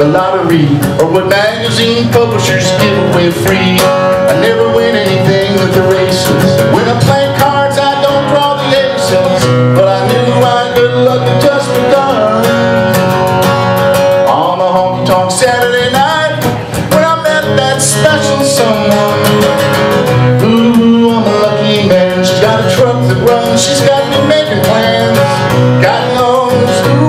the lottery or what magazine publishers give away free. I never win anything at the races. When I play cards, I don't draw the aces, but I knew my good luck had just begun. On a honky-tonk Saturday night, when I met that special someone. Ooh, I'm a lucky man. She's got a truck that runs. She's got me making plans. Got loans.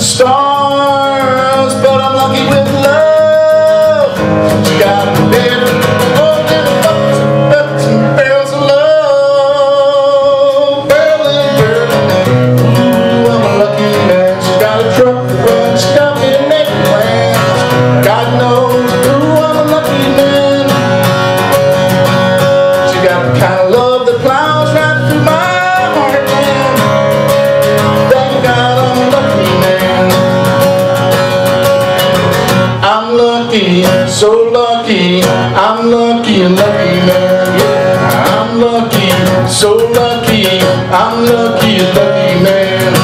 stars, but I'm lucky with love. Got so lucky. I'm lucky and lucky man. I'm lucky, so lucky. I'm lucky and lucky man.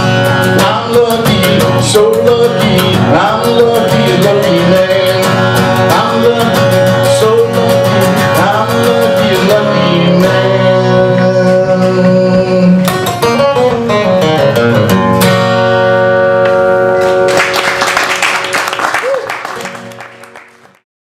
I'm lucky, so